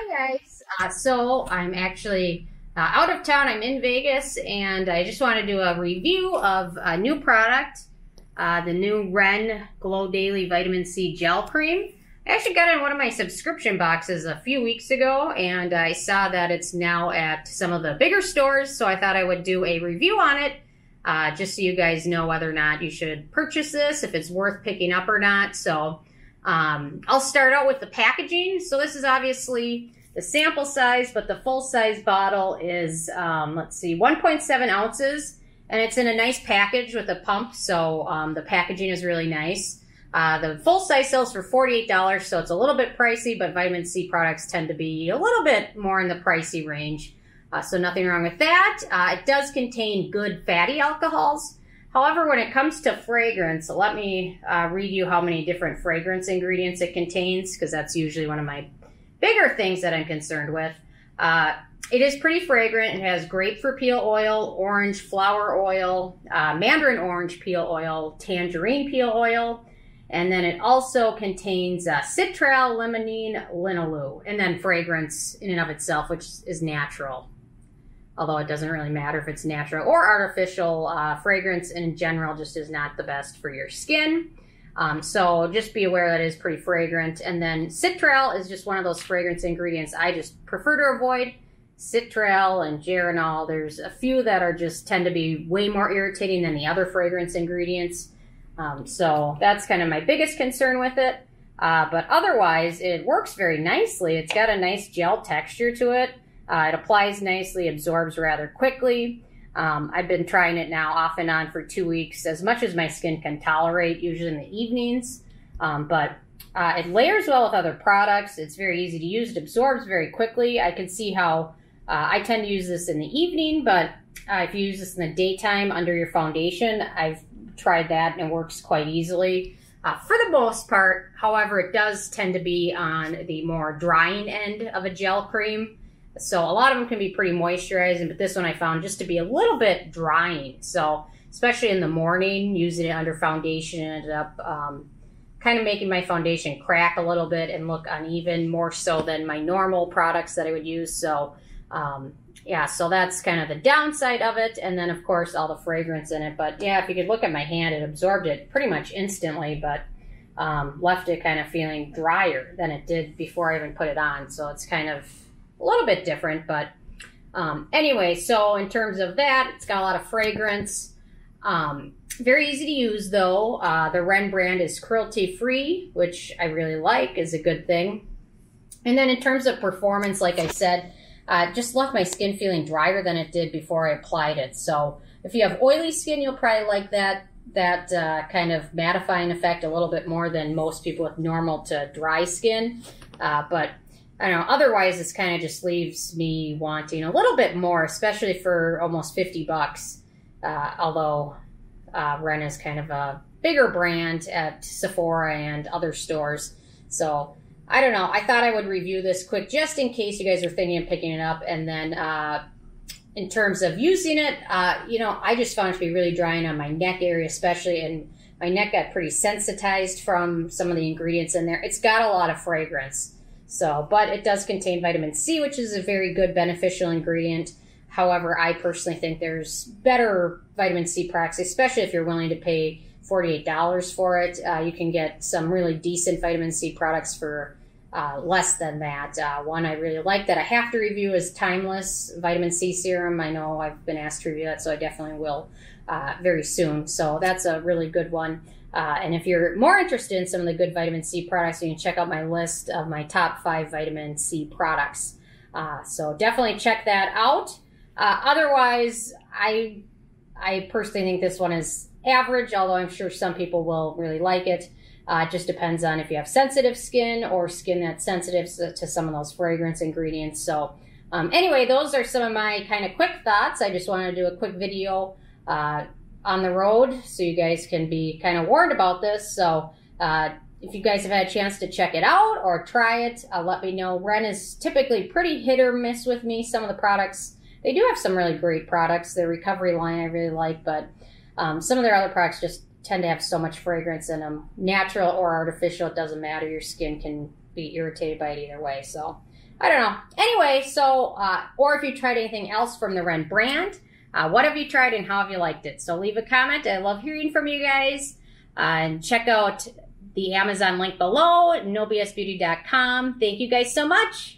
Hi guys. Uh, so I'm actually uh, out of town. I'm in Vegas, and I just want to do a review of a new product, uh, the new Ren Glow Daily Vitamin C Gel Cream. I actually got it in one of my subscription boxes a few weeks ago, and I saw that it's now at some of the bigger stores, so I thought I would do a review on it, uh, just so you guys know whether or not you should purchase this, if it's worth picking up or not. So um, I'll start out with the packaging. So this is obviously the sample size, but the full size bottle is, um, let's see, 1.7 ounces. And it's in a nice package with a pump, so um, the packaging is really nice. Uh, the full size sells for $48, so it's a little bit pricey, but vitamin C products tend to be a little bit more in the pricey range. Uh, so nothing wrong with that. Uh, it does contain good fatty alcohols, However, when it comes to fragrance, let me uh, read you how many different fragrance ingredients it contains, because that's usually one of my bigger things that I'm concerned with. Uh, it is pretty fragrant. It has grapefruit peel oil, orange flower oil, uh, mandarin orange peel oil, tangerine peel oil, and then it also contains uh, citral, limonene, linalool, and then fragrance in and of itself, which is natural although it doesn't really matter if it's natural or artificial. Uh, fragrance in general just is not the best for your skin. Um, so just be aware that it is pretty fragrant. And then citral is just one of those fragrance ingredients I just prefer to avoid. Citral and geraniol, there's a few that are just tend to be way more irritating than the other fragrance ingredients. Um, so that's kind of my biggest concern with it. Uh, but otherwise, it works very nicely. It's got a nice gel texture to it. Uh, it applies nicely, absorbs rather quickly. Um, I've been trying it now off and on for two weeks, as much as my skin can tolerate, usually in the evenings. Um, but uh, it layers well with other products. It's very easy to use. It absorbs very quickly. I can see how uh, I tend to use this in the evening, but uh, if you use this in the daytime under your foundation, I've tried that and it works quite easily. Uh, for the most part, however, it does tend to be on the more drying end of a gel cream. So a lot of them can be pretty moisturizing, but this one I found just to be a little bit drying. So especially in the morning, using it under foundation ended up um, kind of making my foundation crack a little bit and look uneven more so than my normal products that I would use. So um, yeah, so that's kind of the downside of it. And then of course all the fragrance in it. But yeah, if you could look at my hand, it absorbed it pretty much instantly, but um, left it kind of feeling drier than it did before I even put it on. So it's kind of a little bit different, but um, anyway, so in terms of that, it's got a lot of fragrance. Um, very easy to use though. Uh, the Ren brand is cruelty free, which I really like, is a good thing. And then in terms of performance, like I said, uh, just left my skin feeling drier than it did before I applied it. So if you have oily skin, you'll probably like that that uh, kind of mattifying effect a little bit more than most people with normal to dry skin. Uh, but I don't know. Otherwise, this kind of just leaves me wanting a little bit more, especially for almost 50 bucks. Uh, although uh, Ren is kind of a bigger brand at Sephora and other stores. So I don't know. I thought I would review this quick just in case you guys are thinking of picking it up. And then uh, in terms of using it, uh, you know, I just found it to be really drying on my neck area, especially. And my neck got pretty sensitized from some of the ingredients in there. It's got a lot of fragrance. So, but it does contain vitamin C, which is a very good beneficial ingredient. However, I personally think there's better vitamin C products, especially if you're willing to pay $48 for it. Uh, you can get some really decent vitamin C products for uh, less than that. Uh, one I really like that I have to review is Timeless Vitamin C Serum. I know I've been asked to review that, so I definitely will uh, very soon. So that's a really good one. Uh, and if you're more interested in some of the good vitamin C products, you can check out my list of my top five vitamin C products. Uh, so definitely check that out. Uh, otherwise, I I personally think this one is average, although I'm sure some people will really like it. Uh, it just depends on if you have sensitive skin or skin that's sensitive to some of those fragrance ingredients. So um, anyway, those are some of my kind of quick thoughts. I just wanted to do a quick video uh, on the road so you guys can be kind of warned about this. So uh, if you guys have had a chance to check it out or try it, uh, let me know. Ren is typically pretty hit or miss with me. Some of the products, they do have some really great products. Their recovery line I really like, but um, some of their other products just tend to have so much fragrance in them. Natural or artificial, it doesn't matter. Your skin can be irritated by it either way. So I don't know. Anyway, so, uh, or if you tried anything else from the Ren brand, uh, what have you tried and how have you liked it? So leave a comment. I love hearing from you guys. Uh, and check out the Amazon link below, nobsbeauty.com. Thank you guys so much.